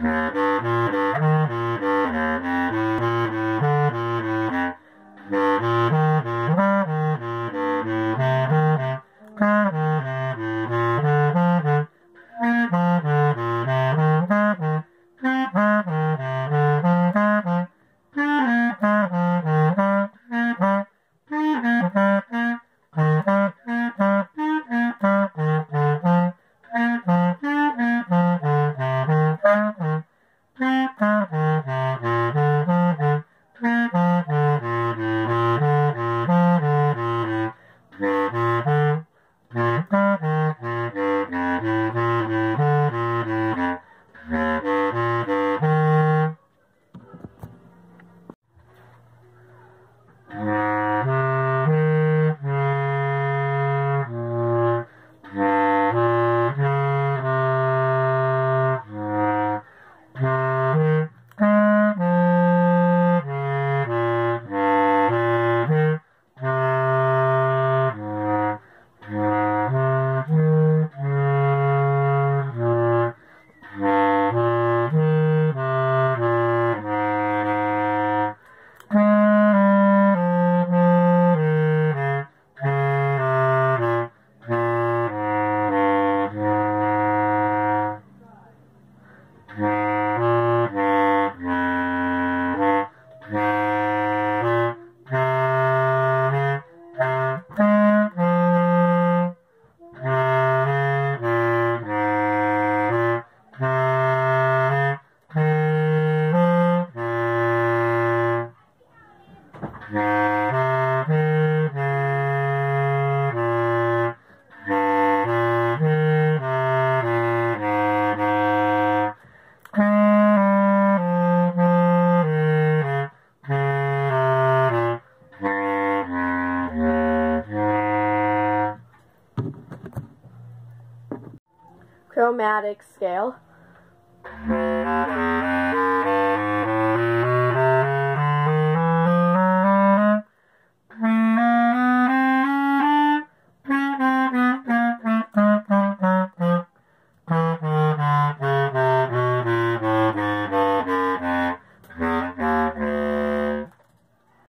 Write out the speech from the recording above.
Mm-hmm. Chromatic scale